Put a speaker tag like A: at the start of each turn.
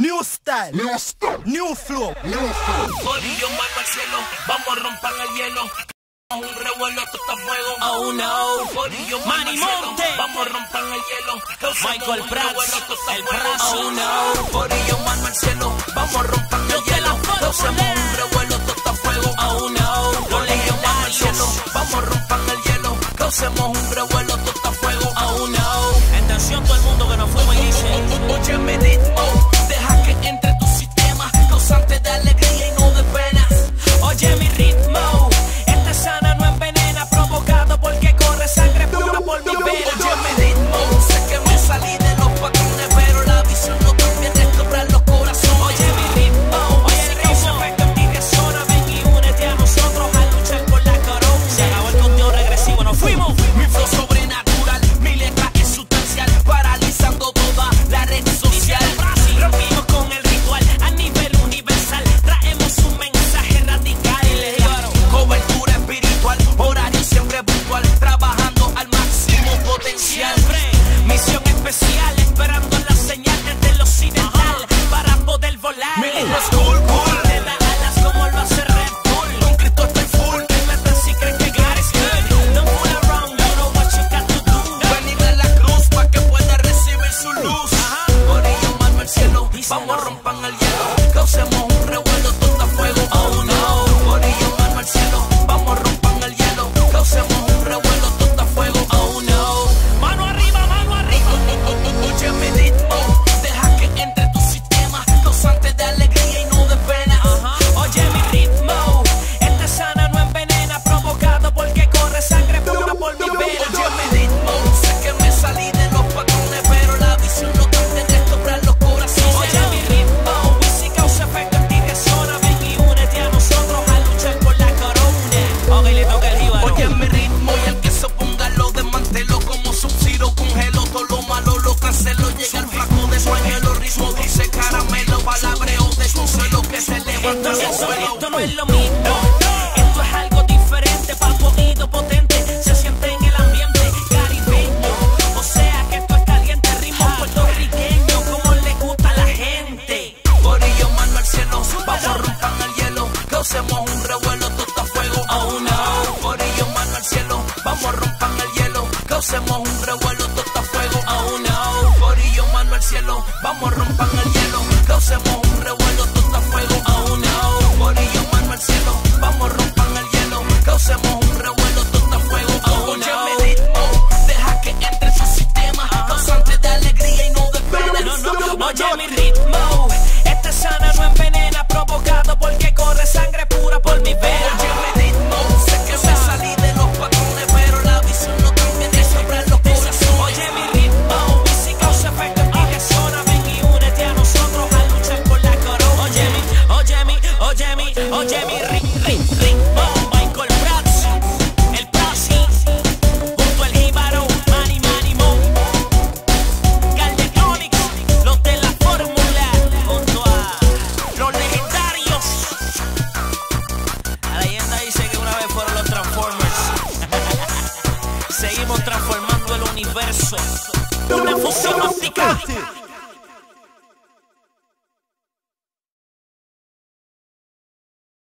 A: New style, new style, new flow, new flow.
B: Jodido mano al cielo, vamos a romper el hielo. Un revuelo, tú estás fuego. Oh no, jodido mano al cielo, vamos a romper el hielo. Michael Prats, el brazo. Oh no, jodido mano al cielo, vamos a romper el hielo. Hacemos un revuelo, tú estás fuego. Oh no, jodido mano al cielo, vamos a romper el hielo. Hacemos un revuelo, entonces esto no es lo mismo. Esto es algo diferente, papo ido potente, se siente en el ambiente caribeño. O sea que esto es caliente, ritmo puertorriqueño, como le gusta a la gente. Corillo, mano al cielo, vamos a rompan al hielo, causemos un revuelo, todo fuego, oh no. Corillo, mano al cielo, vamos a rompan el hielo, causemos un revuelo. sucesso. Não é você, mas fica.